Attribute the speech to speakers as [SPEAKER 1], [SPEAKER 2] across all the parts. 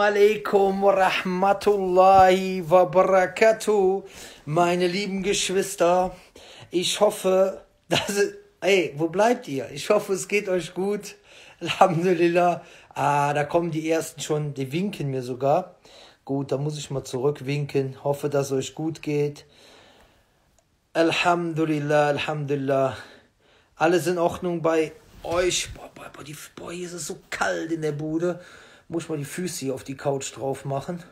[SPEAKER 1] alaikum rahmatullahi wa barakatuh, meine lieben Geschwister. Ich hoffe, dass ey, wo bleibt ihr? Ich hoffe, es geht euch gut. Alhamdulillah. Ah, da kommen die ersten schon, die winken mir sogar. Gut, da muss ich mal zurückwinken. Hoffe, dass es euch gut geht. Alhamdulillah, Alhamdulillah. Alles in Ordnung bei euch. Boah, boah, boah, die, boah, hier ist es so kalt in der Bude muss man die Füße hier auf die Couch drauf machen,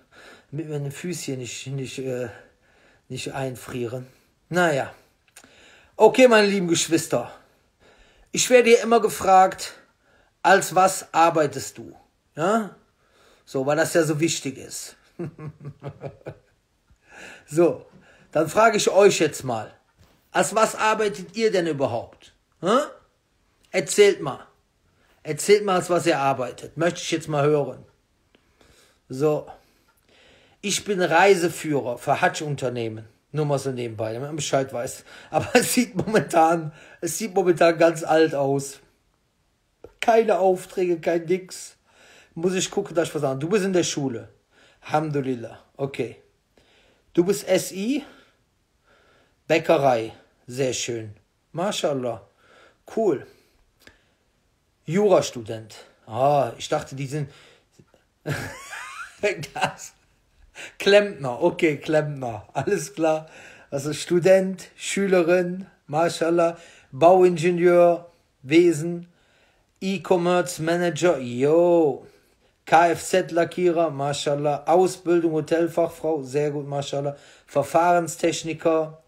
[SPEAKER 1] damit meine Füße nicht, nicht, äh, nicht einfrieren. Naja. Okay, meine lieben Geschwister. Ich werde hier immer gefragt, als was arbeitest du? Ja? So, weil das ja so wichtig ist. so, dann frage ich euch jetzt mal, als was arbeitet ihr denn überhaupt? Hm? Erzählt mal. Erzählt mal, was ihr arbeitet. Möchte ich jetzt mal hören. So. Ich bin Reiseführer für Hatsch-Unternehmen. Nur mal so nebenbei, damit man Bescheid weiß. Aber es sieht momentan, es sieht momentan ganz alt aus. Keine Aufträge, kein Nix. Muss ich gucken, dass ich was sagen. Du bist in der Schule. Alhamdulillah. Okay. Du bist SI? Bäckerei. Sehr schön. MashaAllah. Cool. Jurastudent. Ah, ich dachte, die sind. das. Klempner, okay, Klempner. Alles klar. Also Student, Schülerin, Mashallah, Bauingenieur, Wesen, E-Commerce Manager, yo. Kfz-Lackierer, Mashallah. Ausbildung, Hotelfachfrau, sehr gut, Mashallah. Verfahrenstechniker,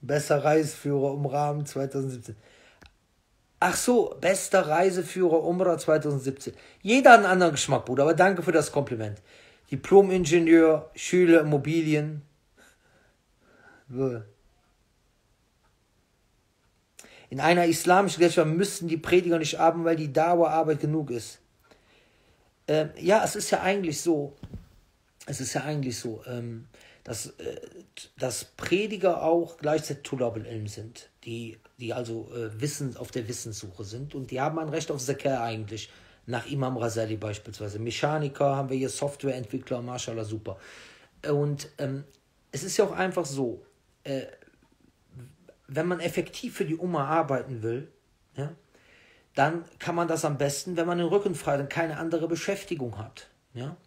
[SPEAKER 1] Besser Reiseführer um Rahmen 2017. Ach so, bester Reiseführer Umrah 2017. Jeder hat einen anderen Geschmack, Bruder, aber danke für das Kompliment. Diplom-Ingenieur, Schüler, Immobilien. In einer islamischen Gesellschaft müssten die Prediger nicht arbeiten, weil die Dauerarbeit genug ist. Ähm, ja, es ist ja eigentlich so. Es ist ja eigentlich so. Ähm, dass, äh, dass Prediger auch gleichzeitig Tulabel Ilm sind, die, die also äh, Wissen, auf der Wissenssuche sind und die haben ein Recht auf Zakah eigentlich, nach Imam Rasali beispielsweise. Mechaniker haben wir hier, Softwareentwickler, Mashallah, super. Und ähm, es ist ja auch einfach so, äh, wenn man effektiv für die Oma arbeiten will, ja, dann kann man das am besten, wenn man den Rücken frei und keine andere Beschäftigung hat. Ja?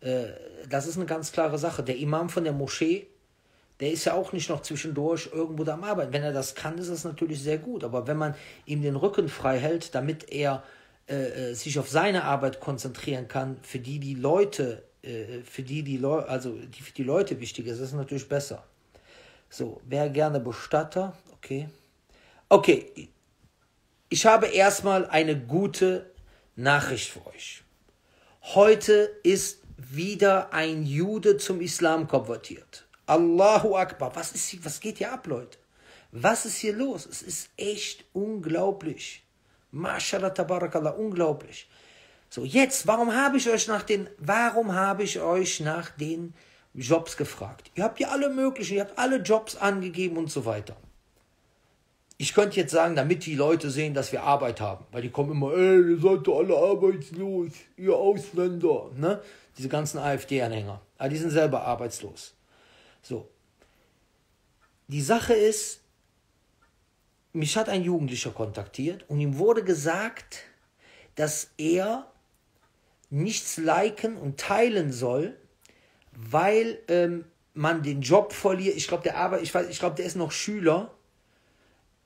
[SPEAKER 1] Äh, das ist eine ganz klare Sache. Der Imam von der Moschee, der ist ja auch nicht noch zwischendurch irgendwo da am Arbeiten. Wenn er das kann, ist das natürlich sehr gut. Aber wenn man ihm den Rücken frei hält, damit er äh, äh sich auf seine Arbeit konzentrieren kann, für die die Leute, äh, für die die Leute, also die für die Leute wichtig ist, ist natürlich besser. So, wer gerne Bestatter? Okay. Okay. Ich habe erstmal eine gute Nachricht für euch. Heute ist wieder ein Jude zum Islam konvertiert. Allahu Akbar. Was, ist was geht hier ab, Leute? Was ist hier los? Es ist echt unglaublich. MashaAllah, Tabarakallah, unglaublich. So, jetzt, warum habe ich euch nach den, warum habe ich euch nach den Jobs gefragt? Ihr habt ja alle möglichen, ihr habt alle Jobs angegeben und so weiter. Ich könnte jetzt sagen, damit die Leute sehen, dass wir Arbeit haben, weil die kommen immer, ey, ihr seid doch alle arbeitslos, ihr Ausländer, ne? Diese ganzen AfD-Anhänger. Aber die sind selber arbeitslos. So. Die Sache ist, mich hat ein Jugendlicher kontaktiert und ihm wurde gesagt, dass er nichts liken und teilen soll, weil ähm, man den Job verliert. Ich glaube, der Arbeit, ich ich glaube, der ist noch Schüler,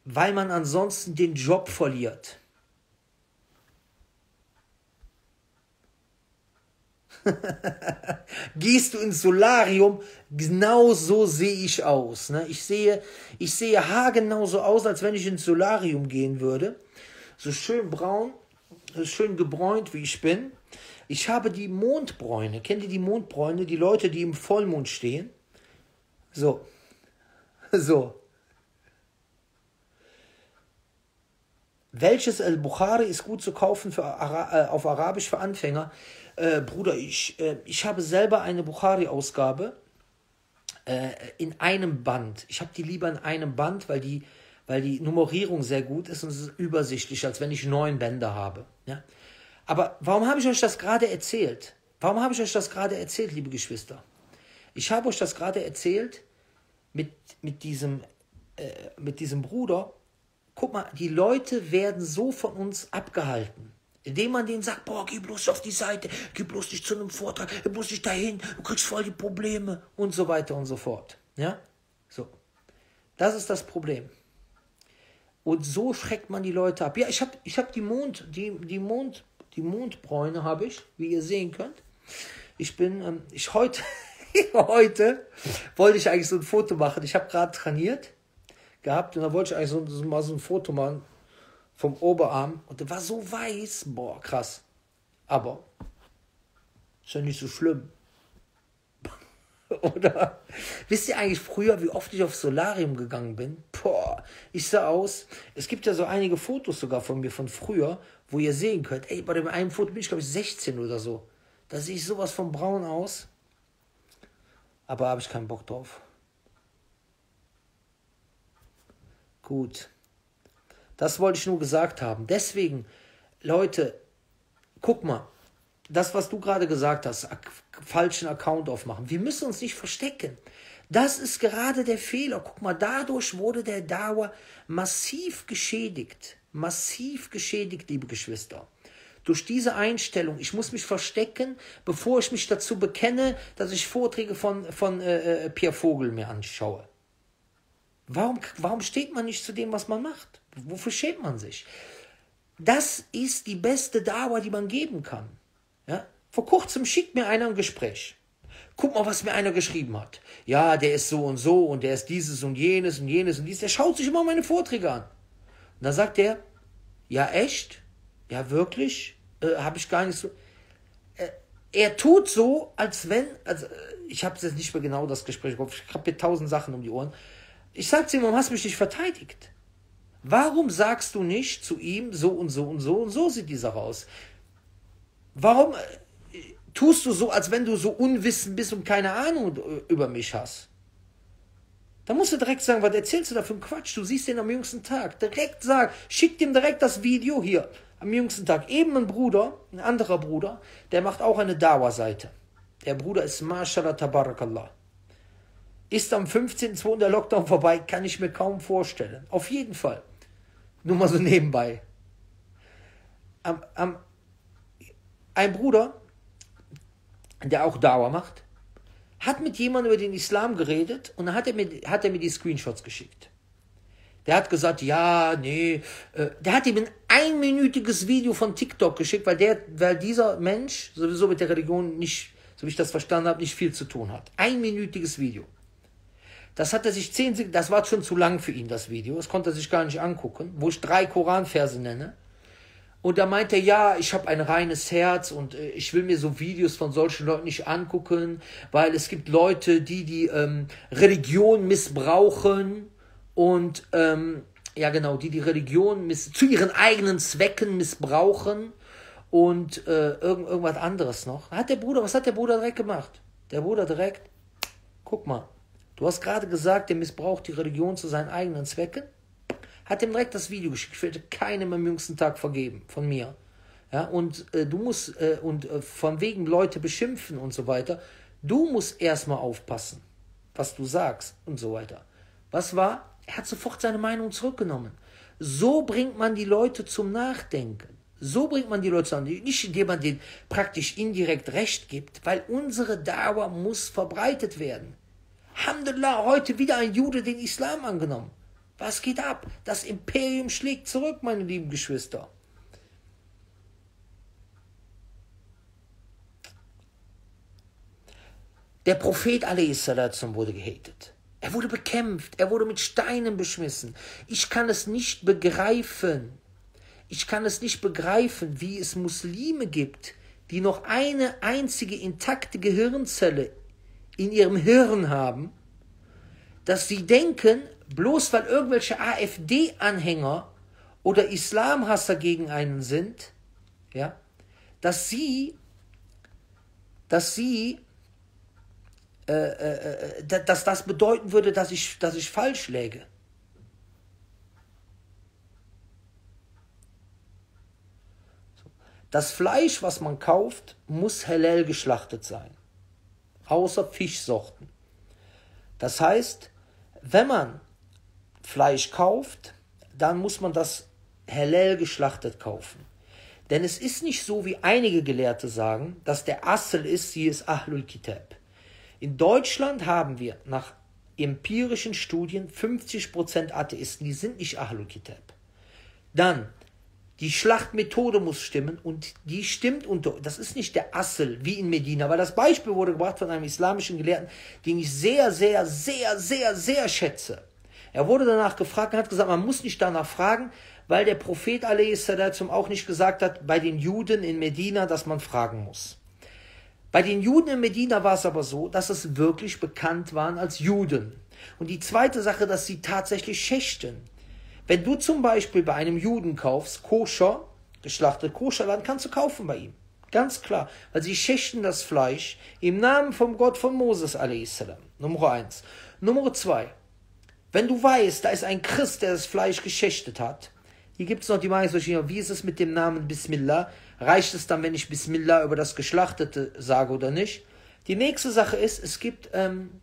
[SPEAKER 1] weil man ansonsten den Job verliert. Gehst du ins Solarium, genau so sehe ich aus. Ne? Ich sehe, ich sehe haargenau so aus, als wenn ich ins Solarium gehen würde. So schön braun, so schön gebräunt, wie ich bin. Ich habe die Mondbräune. Kennt ihr die Mondbräune? Die Leute, die im Vollmond stehen? So. So. Welches Al-Bukhari ist gut zu kaufen für Ara äh, auf Arabisch für Anfänger? Äh, Bruder, ich, äh, ich habe selber eine Bukhari-Ausgabe äh, in einem Band. Ich habe die lieber in einem Band, weil die, weil die Nummerierung sehr gut ist und es ist übersichtlich, als wenn ich neun Bände habe. Ja? Aber warum habe ich euch das gerade erzählt? Warum habe ich euch das gerade erzählt, liebe Geschwister? Ich habe euch das gerade erzählt mit, mit, diesem, äh, mit diesem Bruder. Guck mal, die Leute werden so von uns abgehalten. Indem man denen sagt, boah, geh bloß auf die Seite, geh bloß nicht zu einem Vortrag, geh bloß nicht dahin, du kriegst voll die Probleme und so weiter und so fort. Ja? So. Das ist das Problem. Und so schreckt man die Leute ab. Ja, ich habe ich hab die Mond, die, die Mond, die Mondbräune habe ich, wie ihr sehen könnt. Ich bin, ähm, ich heute, heute wollte ich eigentlich so ein Foto machen. Ich habe gerade trainiert gehabt und da wollte ich eigentlich so, so, mal so ein Foto machen vom Oberarm und der war so weiß. Boah, krass. Aber ist ja nicht so schlimm. Oder wisst ihr eigentlich früher, wie oft ich aufs Solarium gegangen bin? Boah, ich sah aus. Es gibt ja so einige Fotos sogar von mir von früher, wo ihr sehen könnt. Ey, bei dem einen Foto bin ich, glaube ich, 16 oder so. Da sehe ich sowas von braun aus. Aber habe ich keinen Bock drauf. Gut. Das wollte ich nur gesagt haben. Deswegen, Leute, guck mal, das, was du gerade gesagt hast, falschen Account aufmachen. Wir müssen uns nicht verstecken. Das ist gerade der Fehler. Guck mal, dadurch wurde der Dauer massiv geschädigt. Massiv geschädigt, liebe Geschwister. Durch diese Einstellung, ich muss mich verstecken, bevor ich mich dazu bekenne, dass ich Vorträge von, von äh, äh Pierre Vogel mir anschaue. Warum, warum steht man nicht zu dem, was man macht? Wofür schämt man sich? Das ist die beste Dauer, die man geben kann. Ja? Vor kurzem schickt mir einer ein Gespräch. Guck mal, was mir einer geschrieben hat. Ja, der ist so und so und der ist dieses und jenes und jenes und dieses. Der schaut sich immer meine Vorträge an. Und dann sagt er, ja echt? Ja wirklich? Äh, habe ich gar nicht so. Äh, er tut so, als wenn, also äh, ich habe jetzt nicht mehr genau das Gespräch ich habe hier tausend Sachen um die Ohren. Ich sage zu ihm, warum hast du mich nicht verteidigt? Warum sagst du nicht zu ihm, so und so und so und so sieht dieser aus? Warum äh, tust du so, als wenn du so unwissend bist und keine Ahnung über mich hast? Da musst du direkt sagen, was erzählst du da für einen Quatsch? Du siehst den am jüngsten Tag. Direkt sagen, schick dem direkt das Video hier am jüngsten Tag. Eben ein Bruder, ein anderer Bruder, der macht auch eine Dauerseite. Der Bruder ist Mashallah Tabarakallah. Ist am 15.2. der Lockdown vorbei, kann ich mir kaum vorstellen. Auf jeden Fall. Nur mal so nebenbei. Am, am, ein Bruder, der auch Dauer macht, hat mit jemandem über den Islam geredet und dann hat er mir, hat er mir die Screenshots geschickt. Der hat gesagt, ja, nee, äh, der hat ihm ein einminütiges Video von TikTok geschickt, weil der, weil dieser Mensch sowieso mit der Religion nicht, so wie ich das verstanden habe, nicht viel zu tun hat. Einminütiges Video. Das hat er sich zehn, das war schon zu lang für ihn, das Video. Das konnte er sich gar nicht angucken, wo ich drei Koranverse nenne. Und da meinte er, ja, ich habe ein reines Herz und äh, ich will mir so Videos von solchen Leuten nicht angucken, weil es gibt Leute, die die ähm, Religion missbrauchen und ähm, ja genau, die die Religion miss zu ihren eigenen Zwecken missbrauchen und äh, irgend, irgendwas anderes noch. Hat der Bruder, was hat der Bruder direkt gemacht? Der Bruder direkt, guck mal, du hast gerade gesagt, der missbraucht die Religion zu seinen eigenen Zwecken hat ihm direkt das Video geschickt. Ich werde keinem am jüngsten Tag vergeben, von mir. Ja, und äh, du musst, äh, und äh, von wegen Leute beschimpfen und so weiter, du musst erstmal aufpassen, was du sagst und so weiter. Was war? Er hat sofort seine Meinung zurückgenommen. So bringt man die Leute zum Nachdenken. So bringt man die Leute Nachdenken. Nicht indem man denen praktisch indirekt Recht gibt, weil unsere Dauer muss verbreitet werden. Alhamdulillah, heute wieder ein Jude den Islam angenommen. Was geht ab? Das Imperium schlägt zurück, meine lieben Geschwister. Der Prophet a.s. wurde gehatet. Er wurde bekämpft, er wurde mit Steinen beschmissen. Ich kann es nicht begreifen. Ich kann es nicht begreifen, wie es Muslime gibt, die noch eine einzige intakte Gehirnzelle in ihrem Hirn haben, dass sie denken, bloß weil irgendwelche AfD-Anhänger oder Islamhasser gegen einen sind, ja, dass sie, dass sie, äh, äh, äh dass das bedeuten würde, dass ich, dass ich falsch läge. Das Fleisch, was man kauft, muss hellel geschlachtet sein. Außer Fischsorten. Das heißt, wenn man Fleisch kauft, dann muss man das hellel geschlachtet kaufen. Denn es ist nicht so, wie einige Gelehrte sagen, dass der Assel ist, sie ist Ahlul Kitab. In Deutschland haben wir nach empirischen Studien 50% Atheisten, die sind nicht Ahlul Kitab. Dann, die Schlachtmethode muss stimmen und die stimmt unter, das ist nicht der Assel wie in Medina, weil das Beispiel wurde gebracht von einem islamischen Gelehrten, den ich sehr, sehr, sehr, sehr, sehr schätze. Er wurde danach gefragt und hat gesagt, man muss nicht danach fragen, weil der Prophet zum auch nicht gesagt hat, bei den Juden in Medina, dass man fragen muss. Bei den Juden in Medina war es aber so, dass es wirklich bekannt waren als Juden. Und die zweite Sache, dass sie tatsächlich schächten. Wenn du zum Beispiel bei einem Juden kaufst, koscher, geschlachtet Koscherland, kannst du kaufen bei ihm. Ganz klar, weil sie schächten das Fleisch im Namen vom Gott von Moses a.s. Nummer eins. Nummer zwei, wenn du weißt, da ist ein Christ, der das Fleisch geschächtet hat, hier gibt es noch die Meinungsverschiedenheit, wie ist es mit dem Namen Bismillah? Reicht es dann, wenn ich Bismillah über das Geschlachtete sage oder nicht? Die nächste Sache ist, es gibt ähm,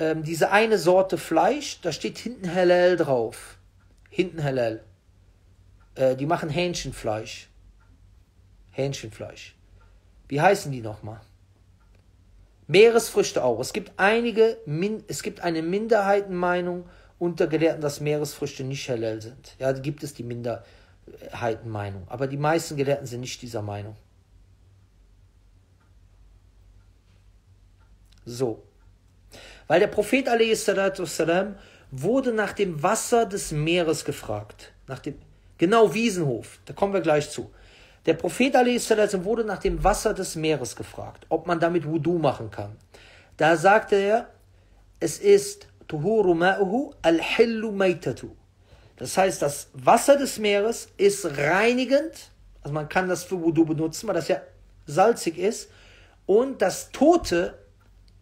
[SPEAKER 1] ähm, diese eine Sorte Fleisch, da steht hinten Halal drauf hinten halal. Äh, die machen Hähnchenfleisch. Hähnchenfleisch. Wie heißen die nochmal? Meeresfrüchte auch. Es gibt einige, es gibt eine Minderheitenmeinung unter Gelehrten, dass Meeresfrüchte nicht halal sind. Ja, gibt es die Minderheitenmeinung. Aber die meisten Gelehrten sind nicht dieser Meinung. So. Weil der Prophet a.s wurde nach dem Wasser des Meeres gefragt. Nach dem, genau Wiesenhof, da kommen wir gleich zu. Der Prophet a.s. wurde nach dem Wasser des Meeres gefragt, ob man damit Wudu machen kann. Da sagte er, es ist Das heißt, das Wasser des Meeres ist reinigend, also man kann das für Wudu benutzen, weil das ja salzig ist, und das Tote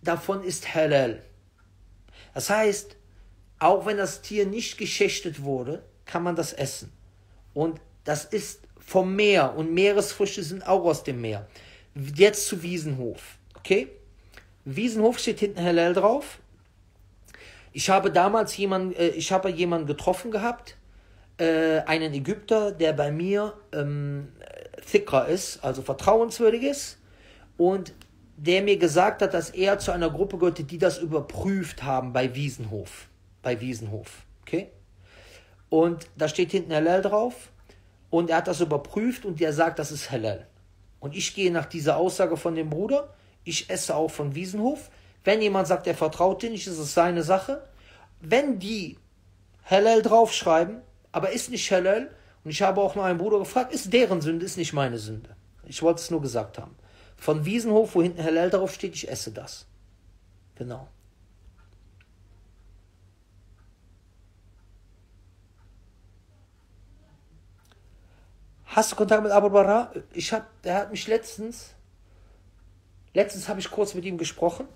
[SPEAKER 1] davon ist halal. Das heißt, auch wenn das Tier nicht geschächtet wurde, kann man das essen. Und das ist vom Meer und Meeresfrüchte sind auch aus dem Meer. Jetzt zu Wiesenhof. Okay? Wiesenhof steht hinten halal drauf. Ich habe damals jemanden, äh, ich habe jemanden getroffen gehabt, äh, einen Ägypter, der bei mir ähm, Thikra ist, also vertrauenswürdig ist, und der mir gesagt hat, dass er zu einer Gruppe gehörte, die das überprüft haben bei Wiesenhof. Bei Wiesenhof. Okay? Und da steht hinten Halal drauf. Und er hat das überprüft und der sagt, das ist Halal. Und ich gehe nach dieser Aussage von dem Bruder. Ich esse auch von Wiesenhof. Wenn jemand sagt, er vertraut dir nicht, ist es seine Sache. Wenn die Halal draufschreiben, aber ist nicht Halal, und ich habe auch mal einen Bruder gefragt, ist deren Sünde, ist nicht meine Sünde. Ich wollte es nur gesagt haben. Von Wiesenhof, wo hinten Halal drauf steht, ich esse das. Genau. Hast du Kontakt mit Abu Bara? Ich hab, der hat mich letztens, letztens habe ich kurz mit ihm gesprochen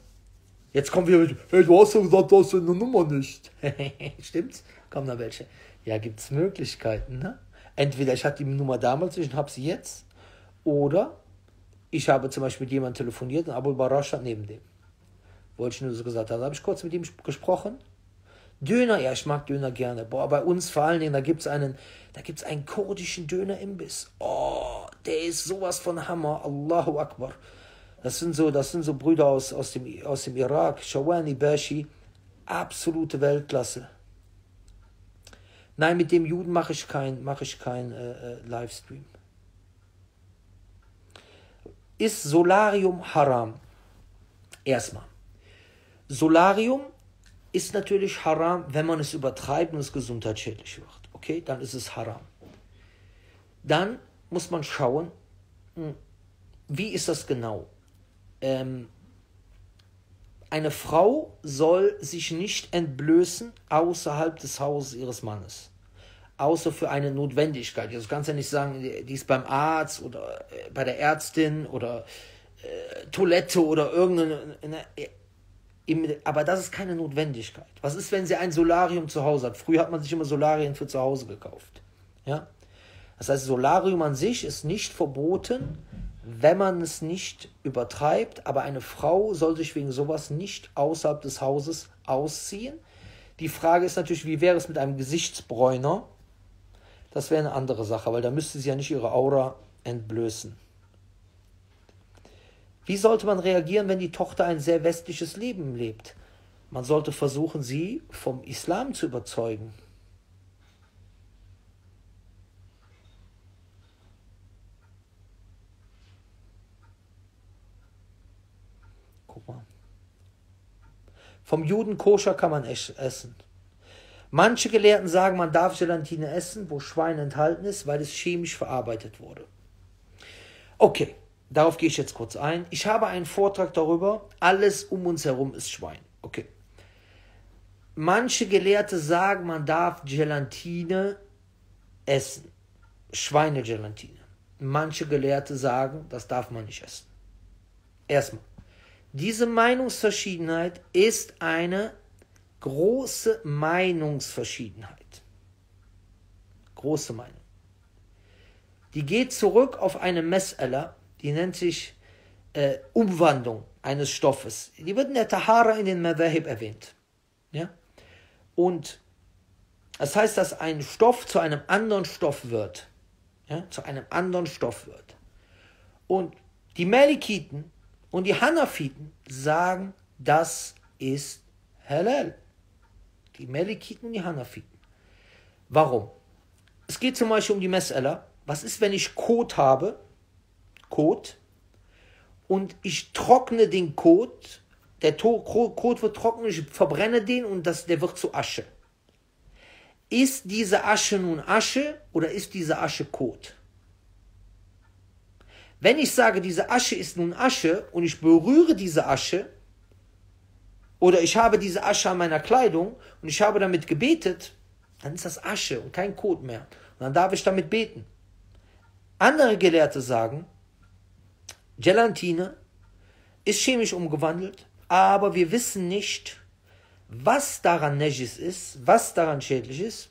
[SPEAKER 1] Jetzt kommt wieder mit, hey, du hast ja gesagt, du hast eine Nummer nicht. Stimmt's? Kommen da welche? Ja, gibt es Möglichkeiten, ne? Entweder ich hatte die Nummer damals, ich habe sie jetzt, oder ich habe zum Beispiel mit jemandem telefoniert und Abul Barra stand neben dem. Wollte ich nur so gesagt haben. Da habe ich kurz mit ihm gesprochen. Döner, ja, ich mag Döner gerne. Boah, bei uns vor allen Dingen, da gibt es einen, da gibt es einen kurdischen Dönerimbiss. Oh, der ist sowas von Hammer. Allahu Akbar. Das sind so, das sind so Brüder aus, aus, dem, aus dem Irak, Shawani Bashi, absolute Weltklasse. Nein, mit dem Juden mache ich kein, mache ich kein äh, äh, Livestream. Ist Solarium haram? Erstmal. Solarium ist natürlich haram, wenn man es übertreibt und es gesundheitsschädlich wird. Okay, dann ist es haram. Dann muss man schauen, hm, wie ist das genau? ähm, eine Frau soll sich nicht entblößen außerhalb des Hauses ihres Mannes. Außer für eine Notwendigkeit. Also kannst ja nicht sagen, die ist beim Arzt oder äh, bei der Ärztin oder äh, Toilette oder irgendeine. Äh, aber das ist keine Notwendigkeit. Was ist, wenn sie ein Solarium zu Hause hat? Früher hat man sich immer Solarien für zu Hause gekauft. Ja? Das heißt, Solarium an sich ist nicht verboten, wenn man es nicht übertreibt, aber eine Frau soll sich wegen sowas nicht außerhalb des Hauses ausziehen. Die Frage ist natürlich, wie wäre es mit einem Gesichtsbräuner? Das wäre eine andere Sache, weil da müsste sie ja nicht ihre Aura entblößen. Wie sollte man reagieren, wenn die Tochter ein sehr westliches Leben lebt? Man sollte versuchen, sie vom Islam zu überzeugen. Guck mal. Vom Juden koscher kann man essen. Manche Gelehrten sagen, man darf Gelatine essen, wo Schwein enthalten ist, weil es chemisch verarbeitet wurde. Okay, darauf gehe ich jetzt kurz ein. Ich habe einen Vortrag darüber, alles um uns herum ist Schwein. Okay. Manche Gelehrte sagen, man darf Gelatine essen. Schweinegelatine. Manche Gelehrte sagen, das darf man nicht essen. Erstmal, diese Meinungsverschiedenheit ist eine große Meinungsverschiedenheit. Große Meinung. Die geht zurück auf eine Messella, die nennt sich äh, Umwandlung eines Stoffes. Die wird in der Tahara in den Madhahib erwähnt. Ja? Und das heißt, dass ein Stoff zu einem anderen Stoff wird. Ja, zu einem anderen Stoff wird. Und die Malikiten und die Hanafiten sagen, das ist halal. Die Malikiten und die Hanafiten. Warum? Es geht zum Beispiel um die Messeller. Was ist, wenn ich Kot habe? Kot. Und ich trockne den Kot der Kot wird trocken, ich verbrenne den und das, der wird zu Asche. Ist diese Asche nun Asche oder ist diese Asche Kot? Wenn ich sage, diese Asche ist nun Asche und ich berühre diese Asche, oder ich habe diese Asche an meiner Kleidung und ich habe damit gebetet, dann ist das Asche und kein Kot mehr. Und dann darf ich damit beten. Andere Gelehrte sagen, Gelatine ist chemisch umgewandelt, aber wir wissen nicht, was daran Nejis ist, was daran schädlich ist.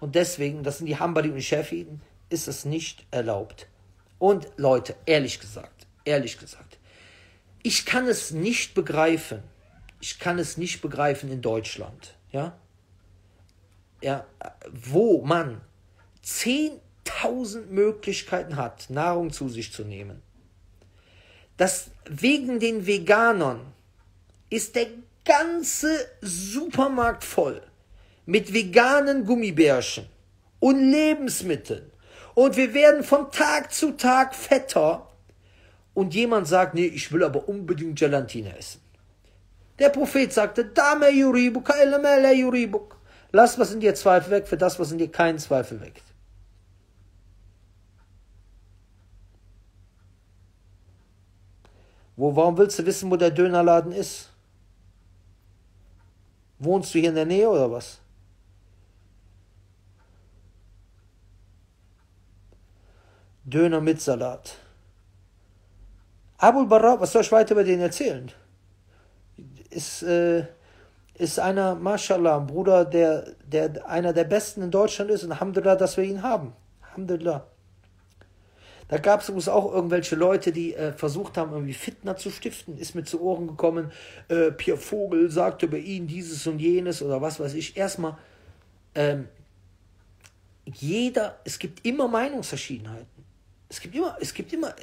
[SPEAKER 1] Und deswegen, das sind die Hambali und Schäfiden, ist es nicht erlaubt. Und Leute, ehrlich gesagt, ehrlich gesagt, ich kann es nicht begreifen. Ich kann es nicht begreifen in Deutschland, ja? Ja, wo man 10.000 Möglichkeiten hat, Nahrung zu sich zu nehmen. Dass wegen den Veganern ist der ganze Supermarkt voll mit veganen Gummibärchen und Lebensmitteln. Und wir werden von Tag zu Tag fetter. Und jemand sagt, nee, ich will aber unbedingt Gelatine essen. Der Prophet sagte, Dame yuribuk. Lass was in dir Zweifel weg, für das, was in dir keinen Zweifel weckt. Wo, warum willst du wissen, wo der Dönerladen ist? Wohnst du hier in der Nähe oder was? Döner mit Salat. Abul Barra, was soll ich weiter über den erzählen? Ist, äh, ist einer, Mashallah, ein Bruder, der, der einer der besten in Deutschland ist und Alhamdulillah, dass wir ihn haben. Alhamdulillah. Da gab es auch irgendwelche Leute, die äh, versucht haben, irgendwie Fitner zu stiften. Ist mir zu Ohren gekommen, äh, Pierre Vogel sagte über ihn dieses und jenes oder was weiß ich. Erstmal, ähm, jeder, es gibt immer Meinungsverschiedenheiten. Es gibt immer, es gibt immer,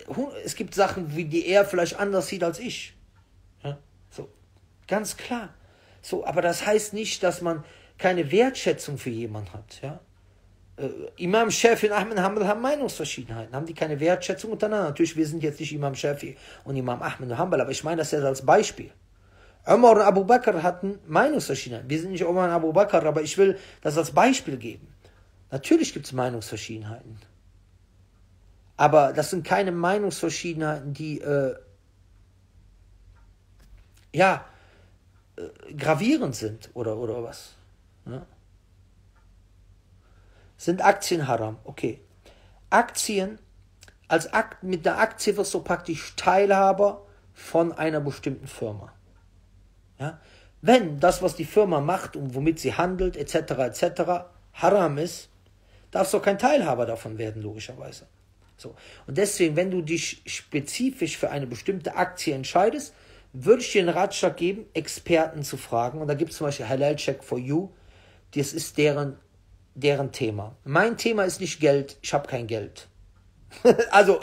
[SPEAKER 1] es gibt Sachen, wie die er vielleicht anders sieht als ich. Ja? So, ganz klar. So, aber das heißt nicht, dass man keine Wertschätzung für jemanden hat. Ja? Äh, Imam Shafi und Ahmed Hanbal haben Meinungsverschiedenheiten, haben die keine Wertschätzung untereinander. Natürlich, wir sind jetzt nicht Imam Shafi und Imam Ahmed und Hanbal, aber ich meine das jetzt als Beispiel. Umar und Abu Bakr hatten Meinungsverschiedenheiten. Wir sind nicht Umar und Abu Bakr, aber ich will das als Beispiel geben. Natürlich gibt es Meinungsverschiedenheiten. Aber das sind keine Meinungsverschiedenheiten, die äh, ja äh, gravierend sind oder, oder was. Ja? Sind Aktien haram? Okay. Aktien, als Akt, mit der Aktie wirst du praktisch Teilhaber von einer bestimmten Firma. Ja? Wenn das, was die Firma macht und womit sie handelt, etc., etc., haram ist, darfst du kein Teilhaber davon werden, logischerweise. So. Und deswegen, wenn du dich spezifisch für eine bestimmte Aktie entscheidest, würde ich dir einen Ratschlag geben, Experten zu fragen. Und da gibt es zum Beispiel Halal Check for You. Das ist deren, deren Thema. Mein Thema ist nicht Geld. Ich habe kein Geld. also,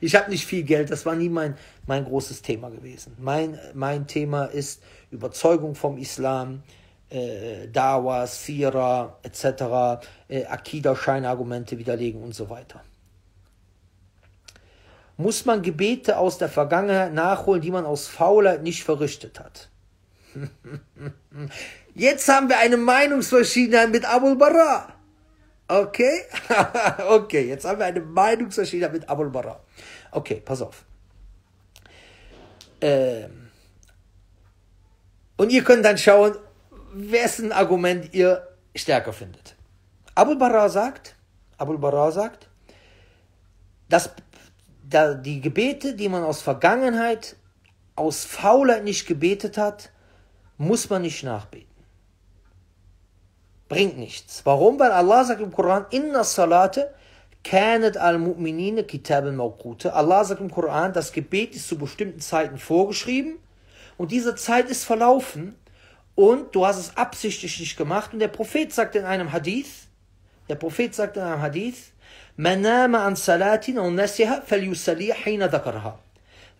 [SPEAKER 1] ich habe nicht viel Geld. Das war nie mein, mein großes Thema gewesen. Mein, mein Thema ist Überzeugung vom Islam, äh, Dawa, Sira etc., äh, Akida-Scheinargumente widerlegen und so weiter. Muss man Gebete aus der Vergangenheit nachholen, die man aus Faulheit nicht verrichtet hat? Jetzt haben wir eine Meinungsverschiedenheit mit Abul Bara. Okay? okay, jetzt haben wir eine Meinungsverschiedenheit mit Abul Bara. Okay, pass auf. Ähm. Und ihr könnt dann schauen, wessen Argument ihr stärker findet. Abul Bara sagt, Abul Bara sagt, dass die Gebete, die man aus Vergangenheit, aus Faulheit nicht gebetet hat, muss man nicht nachbeten. Bringt nichts. Warum? Weil Allah sagt im Koran, Inna Salate kanat al-Mu'minine kitaben mawqute. Allah sagt im Koran, das Gebet ist zu bestimmten Zeiten vorgeschrieben und diese Zeit ist verlaufen und du hast es absichtlich nicht gemacht. Und der Prophet sagt in einem Hadith, der Prophet sagt in einem Hadith,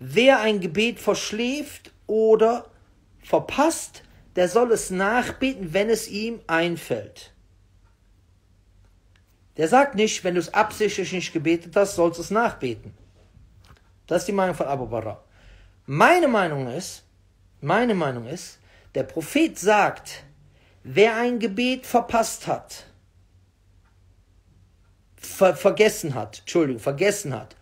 [SPEAKER 1] Wer ein Gebet verschläft oder verpasst, der soll es nachbeten, wenn es ihm einfällt. Der sagt nicht, wenn du es absichtlich nicht gebetet hast, sollst du es nachbeten. Das ist die Meinung von Abu Bara. Meine Meinung ist, meine Meinung ist, der Prophet sagt, wer ein Gebet verpasst hat, ver vergessen hat, Entschuldigung, vergessen hat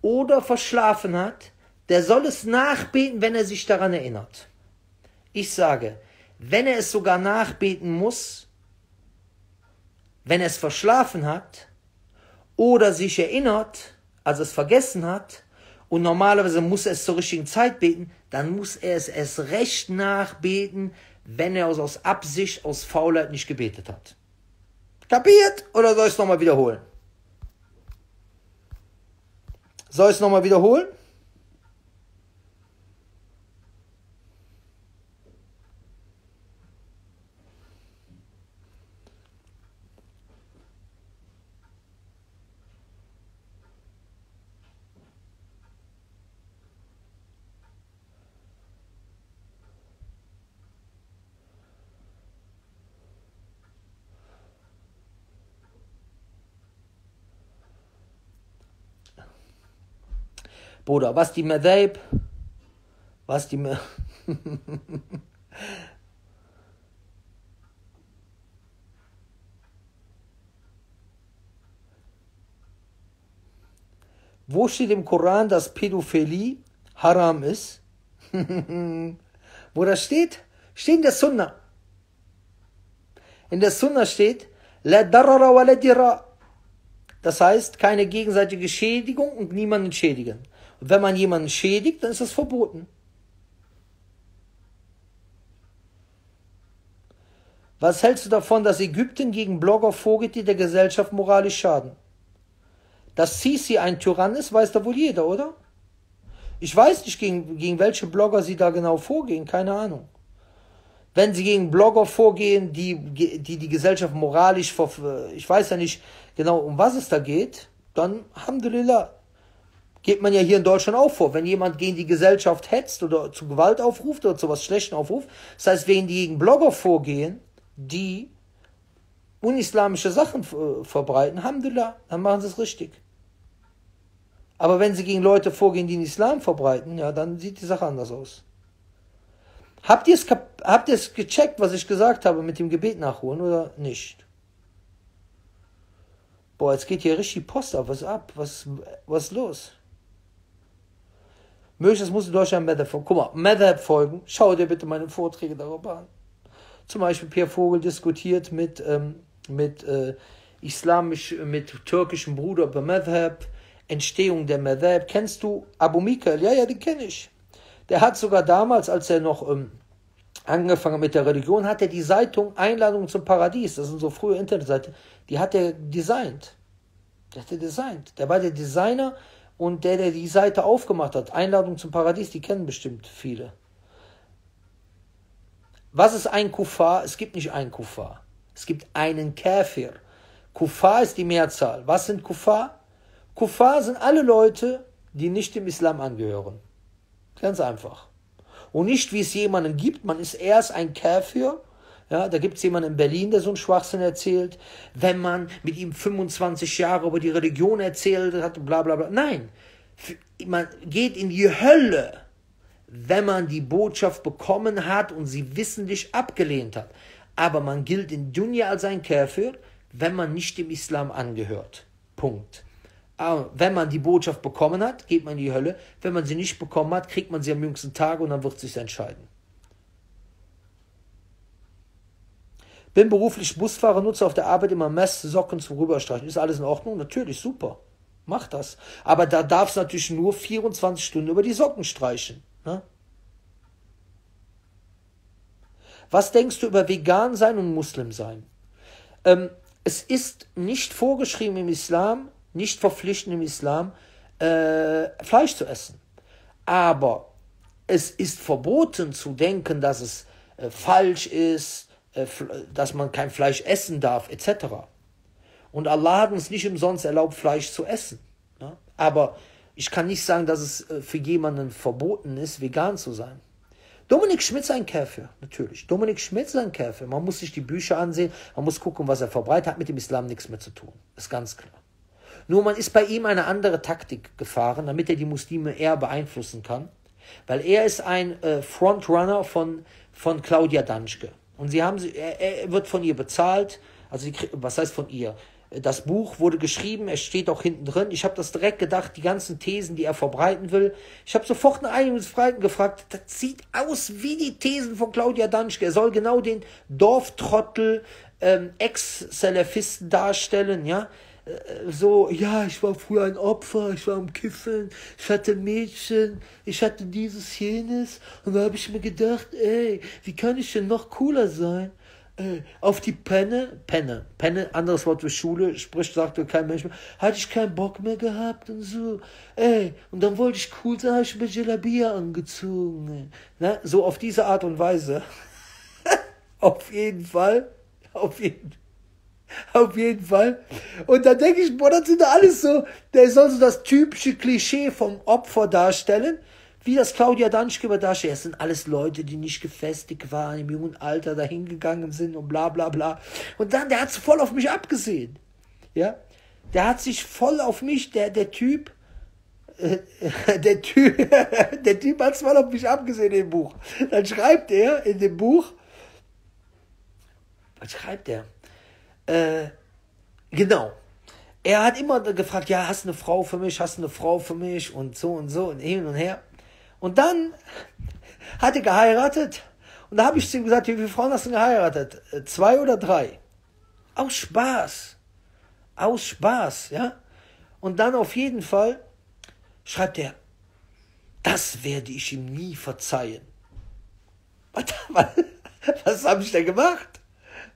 [SPEAKER 1] oder verschlafen hat, der soll es nachbeten, wenn er sich daran erinnert. Ich sage, wenn er es sogar nachbeten muss, wenn er es verschlafen hat oder sich erinnert, also es vergessen hat, und normalerweise muss er es zur richtigen Zeit beten, dann muss er es erst recht nachbeten, wenn er es aus Absicht, aus Faulheit nicht gebetet hat. Kapiert? Oder soll ich es nochmal wiederholen? Soll ich es nochmal wiederholen? Bruder, was die Madhaib, was die Wo steht im Koran, dass Pädophilie haram ist? Wo das steht? Steht in der Sunna. In der Sunna steht. Das heißt, keine gegenseitige Schädigung und niemanden schädigen. Wenn man jemanden schädigt, dann ist das verboten. Was hältst du davon, dass Ägypten gegen Blogger vorgeht, die der Gesellschaft moralisch schaden? Dass Sisi ein Tyrann ist, weiß da wohl jeder, oder? Ich weiß nicht, gegen, gegen welche Blogger sie da genau vorgehen, keine Ahnung. Wenn sie gegen Blogger vorgehen, die die, die Gesellschaft moralisch, ich weiß ja nicht genau, um was es da geht, dann, Alhamdulillah, geht man ja hier in Deutschland auch vor. Wenn jemand gegen die Gesellschaft hetzt oder zu Gewalt aufruft oder zu was Schlechtem aufruft, das heißt, wenn die gegen Blogger vorgehen, die unislamische Sachen äh, verbreiten, Alhamdulillah, dann machen sie es richtig. Aber wenn sie gegen Leute vorgehen, die den Islam verbreiten, ja, dann sieht die Sache anders aus. Habt ihr es habt ihr's gecheckt, was ich gesagt habe mit dem Gebet nachholen oder nicht? Boah, jetzt geht hier richtig Post ab. Was ab? Was, was los? Möchtest, musst du Deutschland Madhab folgen. Guck mal, Madhab folgen. Schau dir bitte meine Vorträge darüber an. Zum Beispiel Pierre Vogel diskutiert mit, ähm, mit äh, islamisch, mit türkischem Bruder über Madhab, Entstehung der Madhab. Kennst du Abu Mikael? Ja, ja, den kenne ich. Der hat sogar damals, als er noch ähm, angefangen mit der Religion, hat er die Zeitung Einladung zum Paradies, das sind so frühe Internetseiten, die hat er designt. Der hat er designt. Der war der Designer und der, der die Seite aufgemacht hat. Einladung zum Paradies, die kennen bestimmt viele. Was ist ein Kuffar? Es gibt nicht einen Kuffar. Es gibt einen Käfir. Kuffar ist die Mehrzahl. Was sind Kuffar? Kuffar sind alle Leute, die nicht dem Islam angehören. Ganz einfach. Und nicht, wie es jemanden gibt, man ist erst ein Käfir, ja, da gibt es jemanden in Berlin, der so einen Schwachsinn erzählt, wenn man mit ihm 25 Jahre über die Religion erzählt hat, bla bla bla. Nein, man geht in die Hölle, wenn man die Botschaft bekommen hat und sie wissentlich abgelehnt hat. Aber man gilt in Dunya als ein Käfer, wenn man nicht dem Islam angehört. Punkt. Aber wenn man die Botschaft bekommen hat, geht man in die Hölle. Wenn man sie nicht bekommen hat, kriegt man sie am jüngsten Tag und dann wird sich entscheiden. Bin beruflich Busfahrer, nutze auf der Arbeit immer Mess, Socken zum Rüberstreichen. Ist alles in Ordnung? Natürlich, super. Mach das. Aber da darf es natürlich nur 24 Stunden über die Socken streichen. Ne? Was denkst du über vegan sein und Muslim sein? Ähm, es ist nicht vorgeschrieben im Islam, nicht verpflichtend im Islam, äh, Fleisch zu essen. Aber es ist verboten zu denken, dass es äh, falsch ist, dass man kein Fleisch essen darf, etc. Und Allah hat uns nicht umsonst erlaubt, Fleisch zu essen. Ne? Aber ich kann nicht sagen, dass es äh, für jemanden verboten ist, vegan zu sein. Dominik Schmidt ist ein Käfer, natürlich. Dominik Schmidt ist ein Käfer. Man muss sich die Bücher ansehen, man muss gucken, was er verbreitet hat, mit dem Islam nichts mehr zu tun. Ist ganz klar. Nur man ist bei ihm eine andere Taktik gefahren, damit er die Muslime eher beeinflussen kann. Weil er ist ein äh, Frontrunner von, von Claudia Danschke. Und sie haben, er, er wird von ihr bezahlt. Also, die, was heißt von ihr? Das Buch wurde geschrieben, es steht auch hinten drin. Ich habe das direkt gedacht, die ganzen Thesen, die er verbreiten will. Ich habe sofort eine Einigungsfreiten gefragt. Das sieht aus wie die Thesen von Claudia Danschke. Er soll genau den Dorftrottel, ähm, Ex-Salafisten darstellen, ja. So, ja, ich war früher ein Opfer, ich war am Kiffen, ich hatte Mädchen, ich hatte dieses, jenes. Und da habe ich mir gedacht, ey, wie kann ich denn noch cooler sein? äh, auf die Penne, Penne, Penne, anderes Wort für Schule, sprich, sagte kein Mensch mehr, hatte ich keinen Bock mehr gehabt und so, ey, und dann wollte ich cool sein, habe ich mir Jalabia angezogen, ne? so auf diese Art und Weise, auf jeden Fall, auf jeden auf jeden Fall. Und dann denke ich, boah, das sind alles so, der soll so das typische Klischee vom Opfer darstellen wie das Claudia Danschke über Dasche. Es sind alles Leute, die nicht gefestigt waren, im jungen Alter dahin gegangen sind und bla bla bla. Und dann, der hat voll auf mich abgesehen. Ja? Der hat sich voll auf mich, der, der Typ, äh, der Typ, der Typ hat voll auf mich abgesehen im Buch. Dann schreibt er in dem Buch, was schreibt er? Äh, genau. Er hat immer gefragt, ja, hast du eine Frau für mich, hast du eine Frau für mich und so und so und hin und her. Und dann hat er geheiratet. Und da habe ich zu ihm gesagt, wie viele Frauen hast du geheiratet? Äh, zwei oder drei? Aus Spaß. Aus Spaß, ja. Und dann auf jeden Fall schreibt er, das werde ich ihm nie verzeihen. Was, was, was habe ich denn gemacht?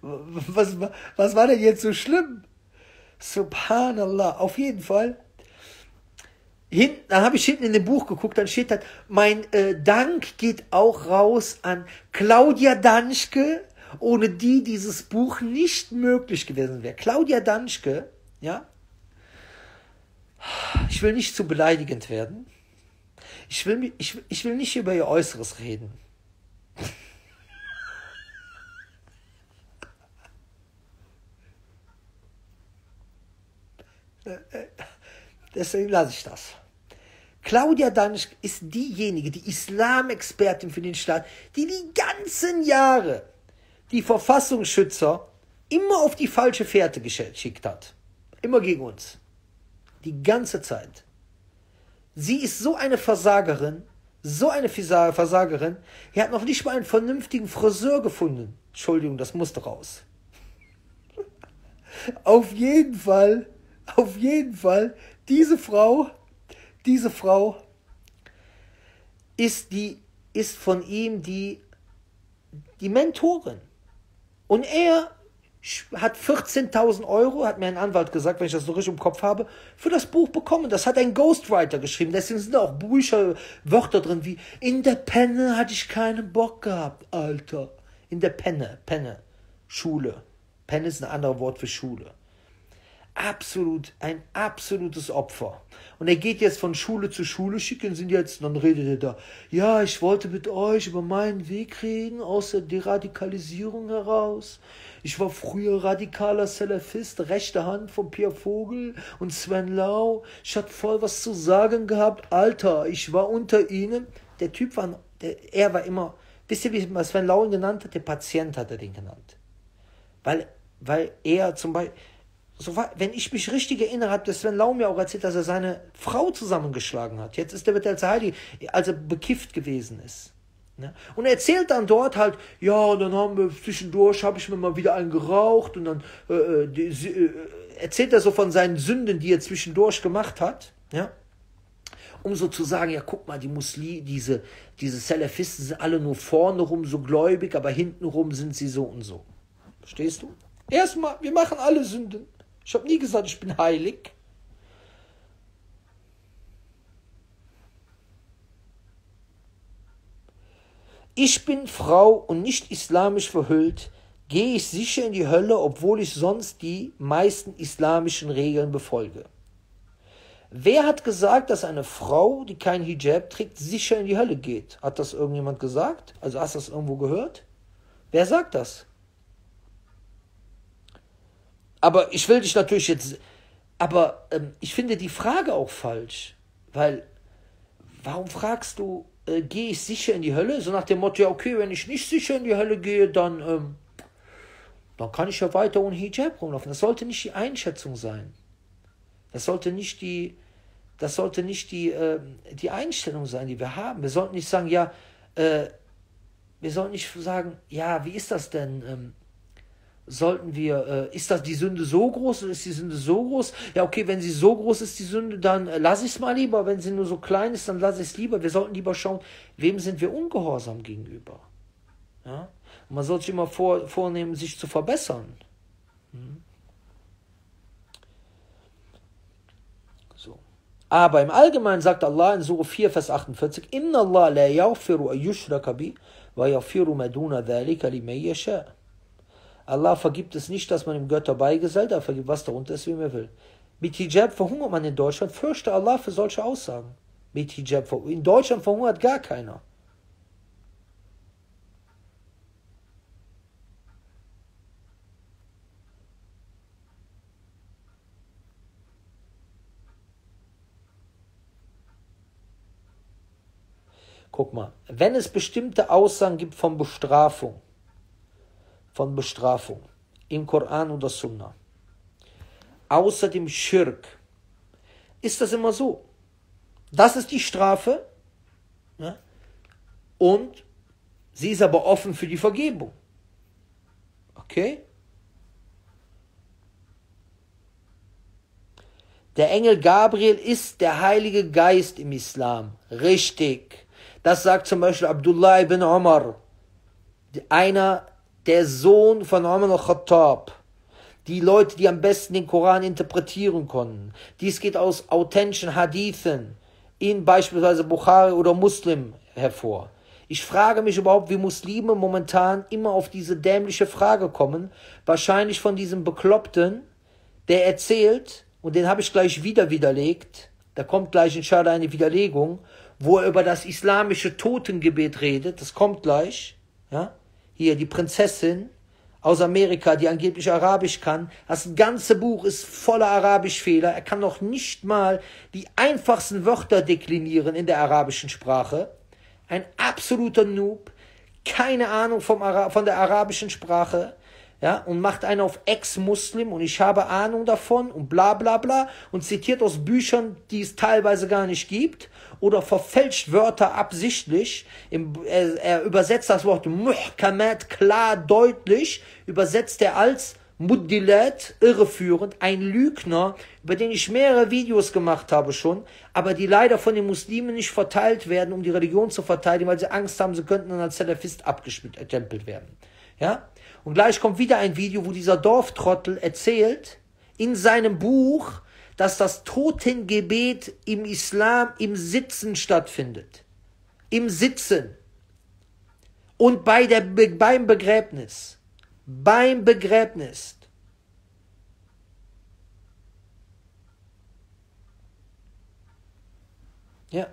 [SPEAKER 1] Was, was war denn jetzt so schlimm? Subhanallah. Auf jeden Fall Hinten, dann habe ich hinten in dem Buch geguckt, dann steht da, mein äh, Dank geht auch raus an Claudia Danschke, ohne die dieses Buch nicht möglich gewesen wäre. Claudia Danschke, ja, ich will nicht zu beleidigend werden. Ich will, ich, ich will nicht über ihr Äußeres reden. Deswegen lasse ich das. Claudia Danisch ist diejenige, die Islamexpertin für den Staat, die die ganzen Jahre die Verfassungsschützer immer auf die falsche Fährte geschickt hat. Immer gegen uns. Die ganze Zeit. Sie ist so eine Versagerin, so eine Versagerin, er hat noch nicht mal einen vernünftigen Friseur gefunden. Entschuldigung, das musste raus. auf jeden Fall, auf jeden Fall, diese Frau diese Frau ist, die, ist von ihm die die Mentorin. Und er hat 14.000 Euro, hat mir ein Anwalt gesagt, wenn ich das so richtig im Kopf habe, für das Buch bekommen. Das hat ein Ghostwriter geschrieben. Deswegen sind da auch Bücher, Wörter drin wie in der Penne hatte ich keinen Bock gehabt, Alter. In der Penne, Penne, Schule. Penne ist ein anderes Wort für Schule absolut, ein absolutes Opfer. Und er geht jetzt von Schule zu Schule schicken, sind jetzt, dann redet er da, ja, ich wollte mit euch über meinen Weg reden, aus der Deradikalisierung heraus. Ich war früher radikaler Salafist, rechte Hand von Pierre Vogel und Sven Lau. Ich hatte voll was zu sagen gehabt. Alter, ich war unter ihnen. Der Typ war, der, er war immer, wisst ihr, wie Sven Lau ihn genannt hat? Der Patient hat er den genannt. Weil, weil er zum Beispiel, so wenn ich mich richtig erinnere, hat Sven Lau mir auch erzählt, dass er seine Frau zusammengeschlagen hat. Jetzt ist der mit als Heidi, als er bekifft gewesen ist. Ne? Und er erzählt dann dort halt, ja, dann haben wir zwischendurch, habe ich mir mal wieder einen geraucht und dann äh, äh die, äh, erzählt er so von seinen Sünden, die er zwischendurch gemacht hat. Ja? um so zu sagen, ja, guck mal, die Muslim, diese, diese Salafisten sind alle nur vorne rum so gläubig, aber hinten rum sind sie so und so. Verstehst du? Erstmal, wir machen alle Sünden. Ich habe nie gesagt, ich bin heilig. Ich bin Frau und nicht islamisch verhüllt, gehe ich sicher in die Hölle, obwohl ich sonst die meisten islamischen Regeln befolge. Wer hat gesagt, dass eine Frau, die kein Hijab trägt, sicher in die Hölle geht? Hat das irgendjemand gesagt? Also hast du das irgendwo gehört? Wer sagt das? Aber ich will dich natürlich jetzt. Aber ähm, ich finde die Frage auch falsch. Weil, warum fragst du, äh, gehe ich sicher in die Hölle? So nach dem Motto, ja, okay, wenn ich nicht sicher in die Hölle gehe, dann, ähm, dann kann ich ja weiter ohne Hijab rumlaufen. Das sollte nicht die Einschätzung sein. Das sollte nicht die, das sollte nicht die, äh, die Einstellung sein, die wir haben. Wir sollten nicht sagen, ja, äh, wir sollten nicht sagen, ja, wie ist das denn? Ähm, sollten wir, äh, ist das die Sünde so groß oder ist die Sünde so groß? Ja, okay, wenn sie so groß ist, die Sünde, dann äh, lasse ich es mal lieber. Wenn sie nur so klein ist, dann lasse ich es lieber. Wir sollten lieber schauen, wem sind wir ungehorsam gegenüber. Ja? Und man sollte sich immer vor, vornehmen, sich zu verbessern. Hm? Aber im Allgemeinen sagt Allah in Surah 4, Vers 48, Inna Allah la yaghfiru ayyushraka bi wa yaghfiru maduna dhalika liman yasha'. Allah vergibt es nicht, dass man ihm Götter beigesellt, er vergibt, was darunter ist, wie er will. Mit Hijab verhungert man in Deutschland. Fürchte Allah für solche Aussagen. Mit Hijab In Deutschland verhungert gar keiner. Guck mal, wenn es bestimmte Aussagen gibt von Bestrafung, von Bestrafung im Koran und der Sunna. Außer dem Schirk ist das immer so. Das ist die Strafe ja? und sie ist aber offen für die Vergebung. Okay? Der Engel Gabriel ist der Heilige Geist im Islam. Richtig. Das sagt zum Beispiel Abdullah ibn Omar, einer der Sohn von Umar al-Khattab, die Leute, die am besten den Koran interpretieren konnten. Dies geht aus authentischen Hadithen in beispielsweise Bukhari oder Muslim hervor. Ich frage mich überhaupt, wie Muslime momentan immer auf diese dämliche Frage kommen. Wahrscheinlich von diesem Bekloppten, der erzählt, und den habe ich gleich wieder widerlegt, da kommt gleich in Schade eine Widerlegung, wo er über das islamische Totengebet redet, das kommt gleich, ja, hier die Prinzessin aus Amerika, die angeblich Arabisch kann. Das ganze Buch ist voller Arabischfehler. Er kann noch nicht mal die einfachsten Wörter deklinieren in der arabischen Sprache. Ein absoluter Noob, keine Ahnung vom Ara von der arabischen Sprache ja, und macht einen auf Ex-Muslim und ich habe Ahnung davon und bla bla bla und zitiert aus Büchern, die es teilweise gar nicht gibt oder verfälscht Wörter absichtlich. Im, er, er übersetzt das Wort Muhkamat klar, deutlich, übersetzt er als Muddilat, irreführend, ein Lügner, über den ich mehrere Videos gemacht habe schon, aber die leider von den Muslimen nicht verteilt werden, um die Religion zu verteidigen, weil sie Angst haben, sie könnten dann als Salafist abgestempelt werden. Ja? Und gleich kommt wieder ein Video, wo dieser Dorftrottel erzählt, in seinem Buch, dass das Totengebet im Islam im Sitzen stattfindet. Im Sitzen. Und bei der, beim Begräbnis beim Begräbnis. Ja.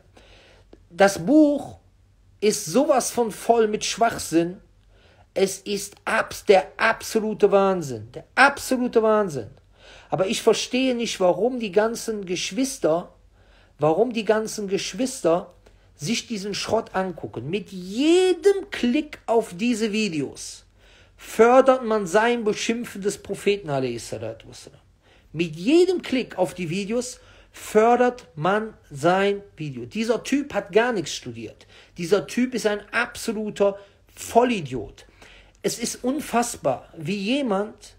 [SPEAKER 1] Das Buch ist sowas von voll mit Schwachsinn. Es ist abs der absolute Wahnsinn. Der absolute Wahnsinn. Aber ich verstehe nicht, warum die ganzen Geschwister, warum die ganzen Geschwister sich diesen Schrott angucken. Mit jedem Klick auf diese Videos fördert man sein Beschimpfen des Propheten Mit jedem Klick auf die Videos fördert man sein Video. Dieser Typ hat gar nichts studiert. Dieser Typ ist ein absoluter Vollidiot. Es ist unfassbar, wie jemand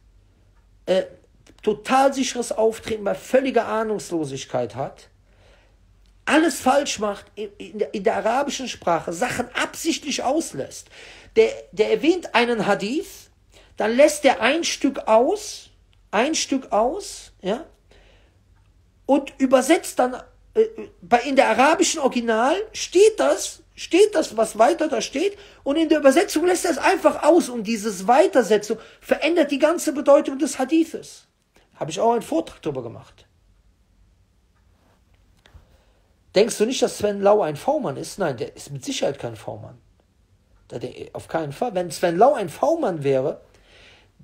[SPEAKER 1] äh, total sicheres Auftreten bei völliger Ahnungslosigkeit hat, alles falsch macht in der, in der arabischen Sprache, Sachen absichtlich auslässt. Der, der erwähnt einen Hadith, dann lässt er ein Stück aus, ein Stück aus, ja, und übersetzt dann, äh, bei, in der arabischen Original steht das, steht das, was weiter da steht, und in der Übersetzung lässt er es einfach aus und dieses Weitersetzung verändert die ganze Bedeutung des Hadithes. Habe ich auch einen Vortrag darüber gemacht. Denkst du nicht, dass Sven Lau ein V-Mann ist? Nein, der ist mit Sicherheit kein V-Mann. Auf keinen Fall. Wenn Sven Lau ein V-Mann wäre,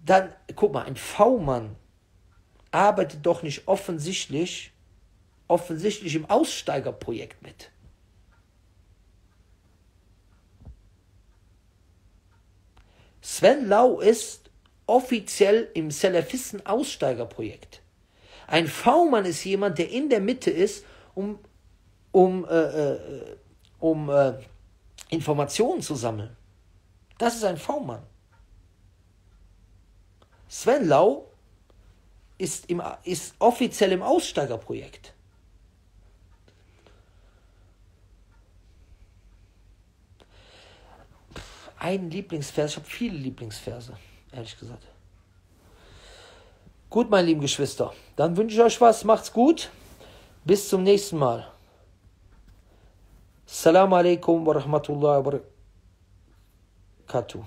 [SPEAKER 1] dann, guck mal, ein V-Mann arbeitet doch nicht offensichtlich, offensichtlich im Aussteigerprojekt mit. Sven Lau ist offiziell im Salafisten-Aussteigerprojekt. Ein V-Mann ist jemand, der in der Mitte ist, um, um, äh, äh, um äh, Informationen zu sammeln. Das ist ein V-Mann. Sven Lau ist, im, ist offiziell im Aussteigerprojekt. einen Lieblingsvers. Ich habe viele Lieblingsverse, ehrlich gesagt. Gut, meine lieben Geschwister, dann wünsche ich euch was. Macht's gut. Bis zum nächsten Mal. Salam alaikum wa rahmatullahi wa barakatuh.